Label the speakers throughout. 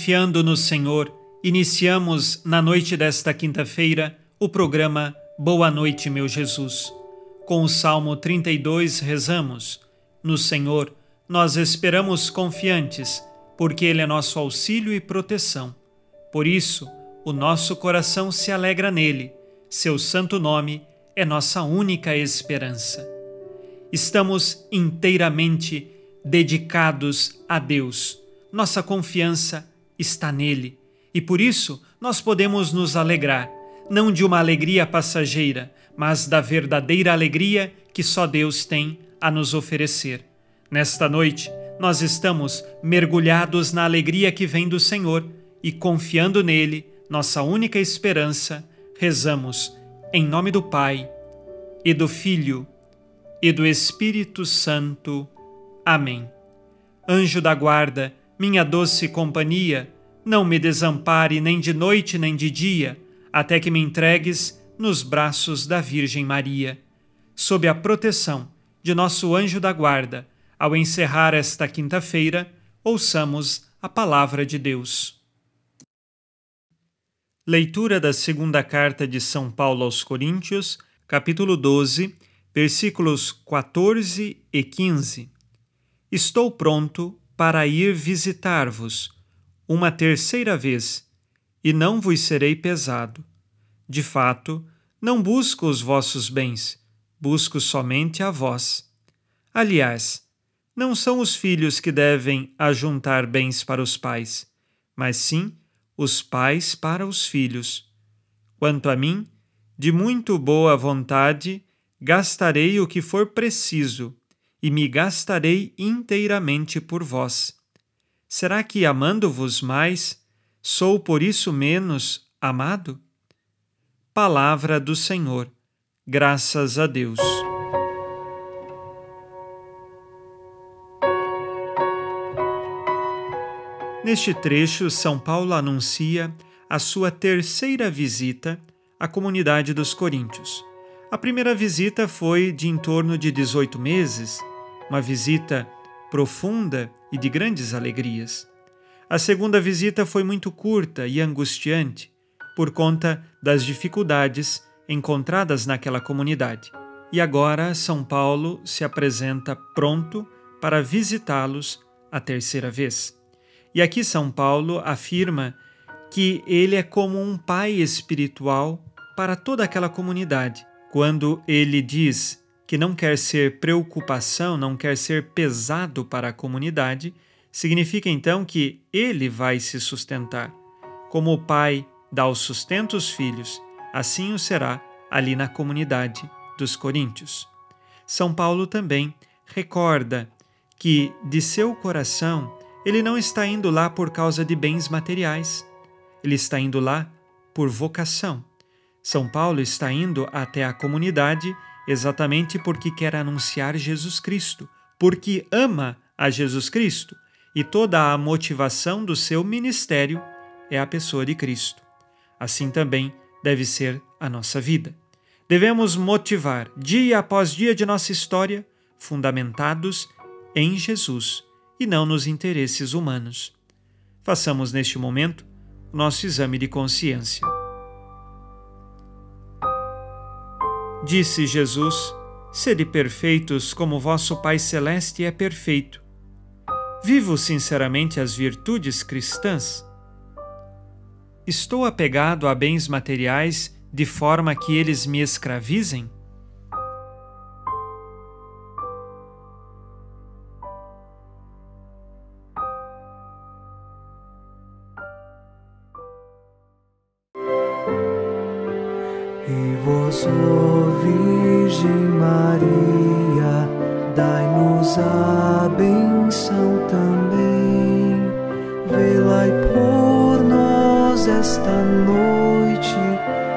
Speaker 1: Confiando no Senhor, iniciamos na noite desta quinta-feira o programa Boa Noite, meu Jesus. Com o Salmo 32 rezamos: No Senhor nós esperamos confiantes, porque Ele é nosso auxílio e proteção. Por isso, o nosso coração se alegra nele, seu santo nome é nossa única esperança. Estamos inteiramente dedicados a Deus nossa confiança está nele e por isso nós podemos nos alegrar, não de uma alegria passageira, mas da verdadeira alegria que só Deus tem a nos oferecer. Nesta noite, nós estamos mergulhados na alegria que vem do Senhor e confiando nele, nossa única esperança, rezamos em nome do Pai e do Filho e do Espírito Santo. Amém. Anjo da guarda, minha doce companhia, não me desampare nem de noite nem de dia, até que me entregues nos braços da Virgem Maria. Sob a proteção de nosso anjo da guarda, ao encerrar esta quinta-feira, ouçamos a palavra de Deus. Leitura da segunda carta de São Paulo aos Coríntios, capítulo 12, versículos 14 e 15. Estou pronto para ir visitar-vos uma terceira vez, e não vos serei pesado. De fato, não busco os vossos bens, busco somente a vós. Aliás, não são os filhos que devem ajuntar bens para os pais, mas sim os pais para os filhos. Quanto a mim, de muito boa vontade, gastarei o que for preciso e me gastarei inteiramente por vós. Será que, amando-vos mais, sou por isso menos amado? Palavra do Senhor. Graças a Deus. Neste trecho, São Paulo anuncia a sua terceira visita à comunidade dos Coríntios. A primeira visita foi de em torno de 18 meses uma visita profunda e de grandes alegrias. A segunda visita foi muito curta e angustiante por conta das dificuldades encontradas naquela comunidade. E agora São Paulo se apresenta pronto para visitá-los a terceira vez. E aqui São Paulo afirma que ele é como um pai espiritual para toda aquela comunidade. Quando ele diz que não quer ser preocupação, não quer ser pesado para a comunidade, significa então que ele vai se sustentar. Como o pai dá o sustento aos filhos, assim o será ali na comunidade dos coríntios. São Paulo também recorda que de seu coração ele não está indo lá por causa de bens materiais, ele está indo lá por vocação. São Paulo está indo até a comunidade exatamente porque quer anunciar Jesus Cristo, porque ama a Jesus Cristo e toda a motivação do seu ministério é a pessoa de Cristo. Assim também deve ser a nossa vida. Devemos motivar dia após dia de nossa história fundamentados em Jesus e não nos interesses humanos. Façamos neste momento nosso exame de consciência. Disse Jesus: Sede perfeitos como vosso Pai Celeste é perfeito. Vivo sinceramente as virtudes cristãs? Estou apegado a bens materiais de forma que eles me escravizem?
Speaker 2: Virgem Maria, dai-nos a benção também. Por nós esta noite,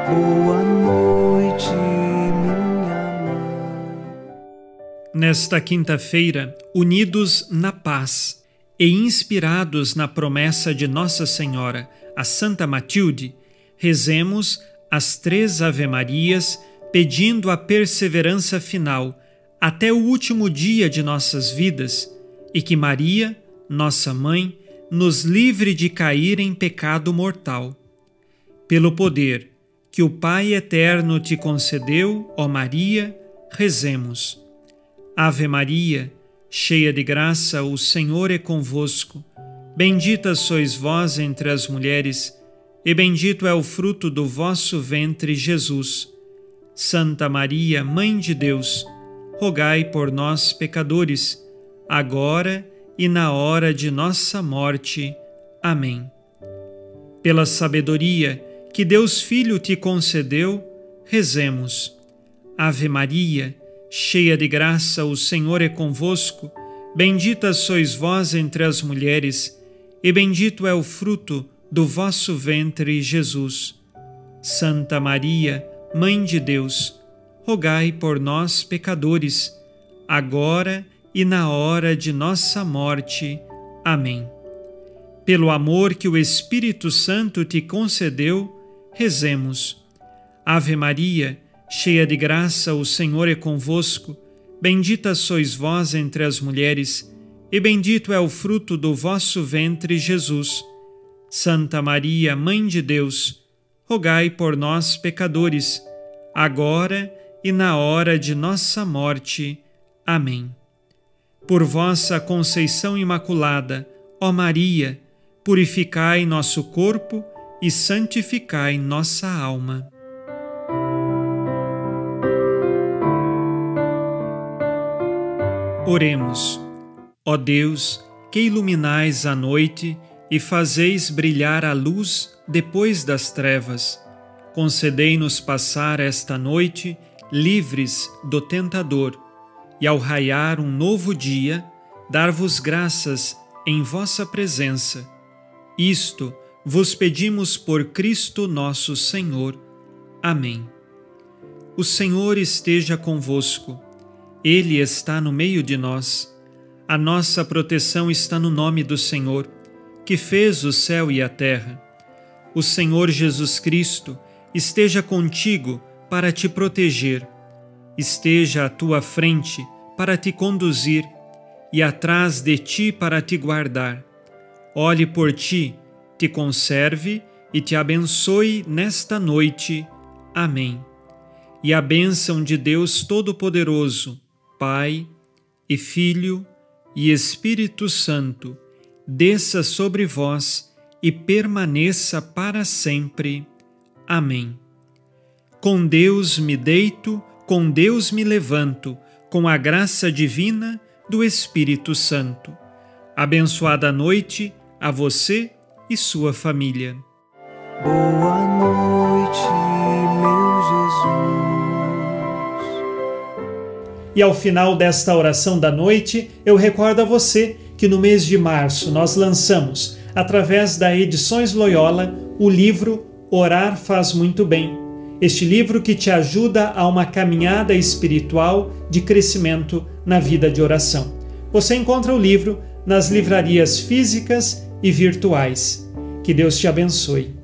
Speaker 2: boa noite, minha mãe.
Speaker 1: Nesta quinta-feira, unidos na paz e inspirados na promessa de Nossa Senhora, a Santa Matilde, rezemos as três Ave-Marias, pedindo a perseverança final até o último dia de nossas vidas e que Maria, nossa mãe, nos livre de cair em pecado mortal. Pelo poder que o Pai eterno te concedeu, ó Maria, rezemos. Ave Maria, cheia de graça, o Senhor é convosco. Bendita sois vós entre as mulheres, e bendito é o fruto do vosso ventre, Jesus. Santa Maria, Mãe de Deus, rogai por nós, pecadores, agora e na hora de nossa morte. Amém. Pela sabedoria que Deus Filho te concedeu, rezemos. Ave Maria, cheia de graça, o Senhor é convosco. Bendita sois vós entre as mulheres, e bendito é o fruto do vosso ventre, Jesus. Santa Maria, Mãe de Deus, rogai por nós, pecadores, agora e na hora de nossa morte. Amém. Pelo amor que o Espírito Santo te concedeu, rezemos. Ave Maria, cheia de graça, o Senhor é convosco. Bendita sois vós entre as mulheres, e bendito é o fruto do vosso ventre, Jesus. Santa Maria, Mãe de Deus, rogai por nós, pecadores, agora e na hora de nossa morte. Amém. Por vossa conceição imaculada, ó Maria, purificai nosso corpo e santificai nossa alma. Oremos. Ó Deus, que iluminais a noite, e fazeis brilhar a luz depois das trevas. Concedei-nos passar esta noite livres do tentador e, ao raiar um novo dia, dar-vos graças em vossa presença. Isto vos pedimos por Cristo nosso Senhor. Amém. O Senhor esteja convosco, Ele está no meio de nós. A nossa proteção está no nome do Senhor que fez o céu e a terra. O Senhor Jesus Cristo esteja contigo para te proteger, esteja à tua frente para te conduzir e atrás de ti para te guardar. Olhe por ti, te conserve e te abençoe nesta noite. Amém. E a bênção de Deus Todo-Poderoso, Pai e Filho e Espírito Santo, desça sobre vós e permaneça para sempre. Amém. Com Deus me deito, com Deus me levanto, com a graça divina do Espírito Santo. Abençoada noite a você e sua família.
Speaker 2: Boa noite, meu
Speaker 1: Jesus. E ao final desta oração da noite, eu recordo a você que no mês de março nós lançamos, através da Edições Loyola, o livro Orar Faz Muito Bem. Este livro que te ajuda a uma caminhada espiritual de crescimento na vida de oração. Você encontra o livro nas livrarias físicas e virtuais. Que Deus te abençoe.